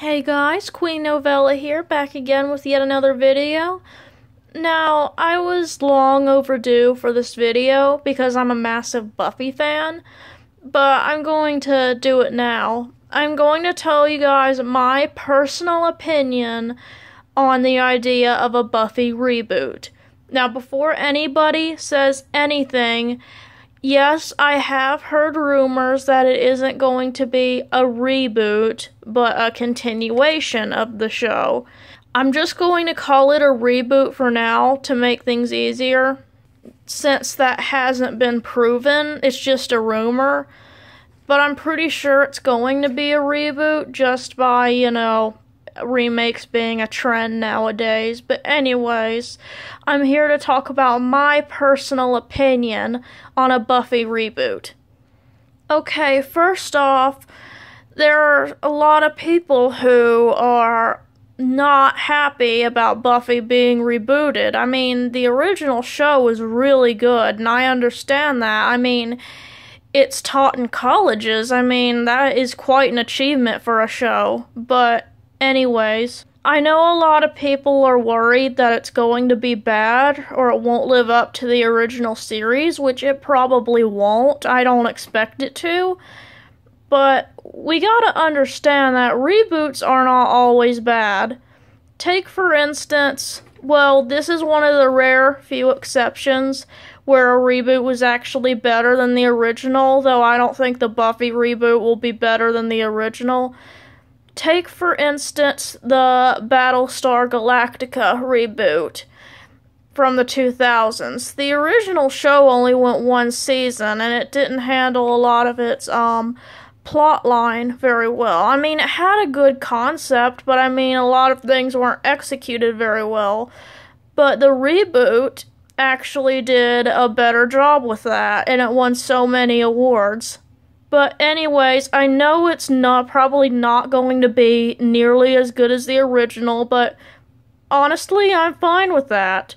Hey guys, Queen Novella here, back again with yet another video. Now, I was long overdue for this video because I'm a massive Buffy fan, but I'm going to do it now. I'm going to tell you guys my personal opinion on the idea of a Buffy reboot. Now, before anybody says anything, Yes, I have heard rumors that it isn't going to be a reboot, but a continuation of the show. I'm just going to call it a reboot for now to make things easier. Since that hasn't been proven, it's just a rumor. But I'm pretty sure it's going to be a reboot just by, you know, remakes being a trend nowadays. But, anyways, I'm here to talk about my personal opinion on a Buffy reboot. Okay, first off, there are a lot of people who are not happy about Buffy being rebooted. I mean, the original show was really good, and I understand that. I mean, it's taught in colleges. I mean, that is quite an achievement for a show. But Anyways, I know a lot of people are worried that it's going to be bad or it won't live up to the original series, which it probably won't. I don't expect it to. But we gotta understand that reboots are not always bad. Take, for instance, well, this is one of the rare few exceptions where a reboot was actually better than the original, though I don't think the Buffy reboot will be better than the original. Take, for instance, the Battlestar Galactica reboot from the 2000s. The original show only went one season and it didn't handle a lot of its um plot line very well. I mean, it had a good concept, but I mean, a lot of things weren't executed very well. But the reboot actually did a better job with that and it won so many awards. But anyways, I know it's not probably not going to be nearly as good as the original, but honestly, I'm fine with that.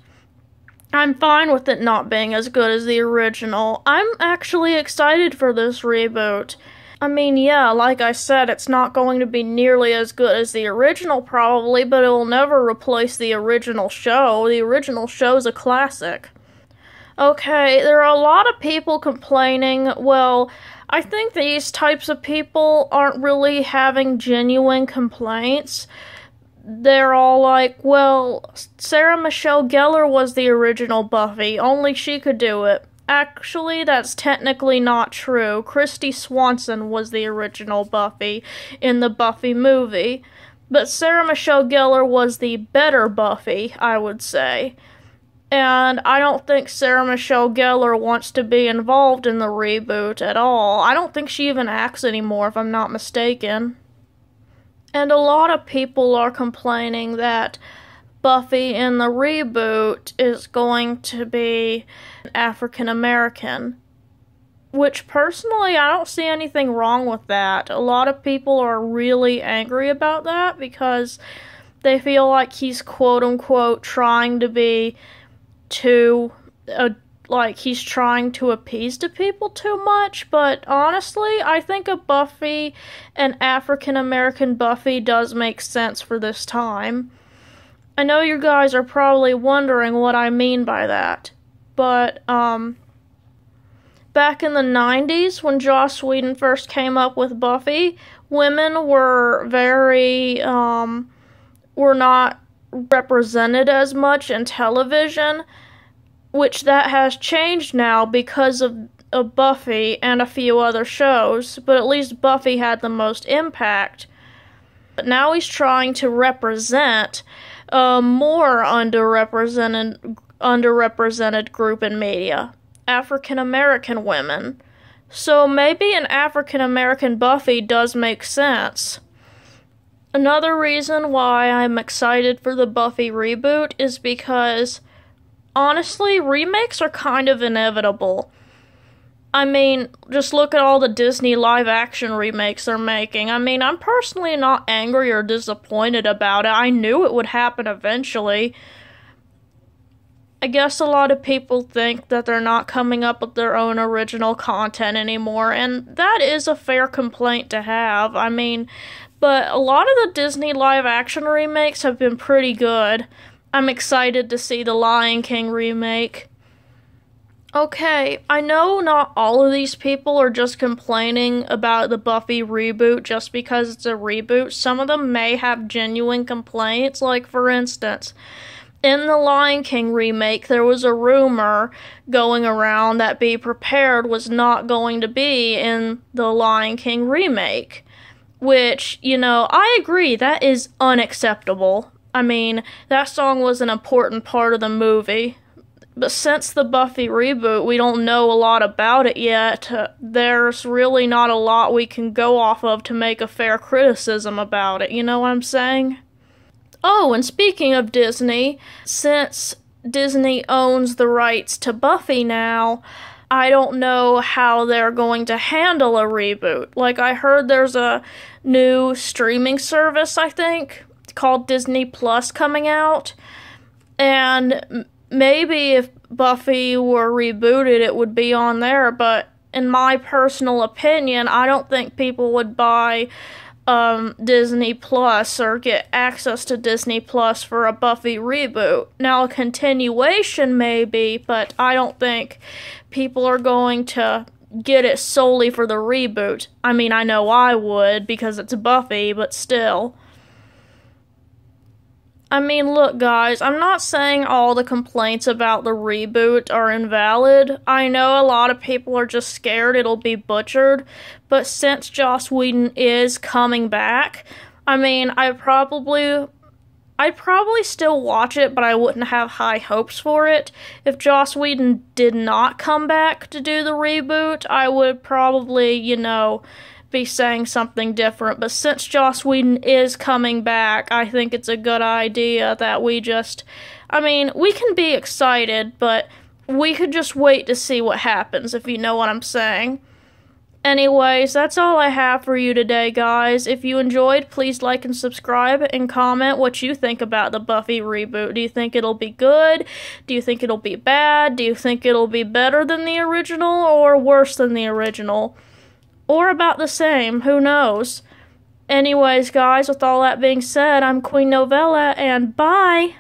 I'm fine with it not being as good as the original. I'm actually excited for this reboot. I mean, yeah, like I said, it's not going to be nearly as good as the original, probably, but it will never replace the original show. The original show's a classic. Okay, there are a lot of people complaining, well, I think these types of people aren't really having genuine complaints. They're all like, well, Sarah Michelle Gellar was the original Buffy, only she could do it. Actually, that's technically not true. Kristy Swanson was the original Buffy in the Buffy movie. But Sarah Michelle Gellar was the better Buffy, I would say. And I don't think Sarah Michelle Gellar wants to be involved in the reboot at all. I don't think she even acts anymore, if I'm not mistaken. And a lot of people are complaining that Buffy in the reboot is going to be African American. Which personally, I don't see anything wrong with that. A lot of people are really angry about that because they feel like he's quote unquote trying to be too uh, like he's trying to appease the people too much, but honestly, I think a Buffy, an African American Buffy, does make sense for this time. I know you guys are probably wondering what I mean by that, but, um, back in the 90s, when Joss Whedon first came up with Buffy, women were very, um, were not represented as much in television, which that has changed now because of, of Buffy and a few other shows, but at least Buffy had the most impact. But now he's trying to represent a more underrepresented underrepresented group in media, African American women. So maybe an African American Buffy does make sense. Another reason why I'm excited for the Buffy reboot is because honestly, remakes are kind of inevitable. I mean, just look at all the Disney live action remakes they're making. I mean, I'm personally not angry or disappointed about it. I knew it would happen eventually. I guess a lot of people think that they're not coming up with their own original content anymore, and that is a fair complaint to have. I mean, But a lot of the Disney live action remakes have been pretty good. I'm excited to see the Lion King remake. Okay, I know not all of these people are just complaining about the Buffy reboot just because it's a reboot. Some of them may have genuine complaints, like, for instance, in the Lion King remake, there was a rumor going around that Be Prepared was not going to be in the Lion King remake. Which, you know, I agree, that is unacceptable. I mean, that song was an important part of the movie. But since the Buffy reboot, we don't know a lot about it yet. Uh, there's really not a lot we can go off of to make a fair criticism about it. You know what I'm saying? Oh, and speaking of Disney, since Disney owns the rights to Buffy now, I don't know how they're going to handle a reboot. Like, I heard there's a new streaming service, I think, called Disney Plus coming out. And maybe if Buffy were rebooted, it would be on there. But in my personal opinion, I don't think people would buy um, Disney Plus or get access to Disney Plus for a Buffy reboot. Now, a continuation maybe, but I don't think people are going to get it solely for the reboot. I mean, I know I would because it's Buffy, but still. I mean, look, guys, I'm not saying all the complaints about the reboot are invalid. I know a lot of people are just scared it'll be butchered, but since Joss Whedon is coming back, I mean, I probably. I'd probably still watch it, but I wouldn't have high hopes for it. If Joss Whedon did not come back to do the reboot, I would probably, you know, be saying something different. But since Joss Whedon is coming back, I think it's a good idea that we just. I mean, we can be excited, but we could just wait to see what happens, if you know what I'm saying. Anyways, that's all I have for you today, guys. If you enjoyed, please like and subscribe and comment what you think about the Buffy reboot. Do you think it'll be good? Do you think it'll be bad? Do you think it'll be better than the original or worse than the original? Or about the same, who knows? Anyways, guys, with all that being said, I'm Queen Novella, and bye!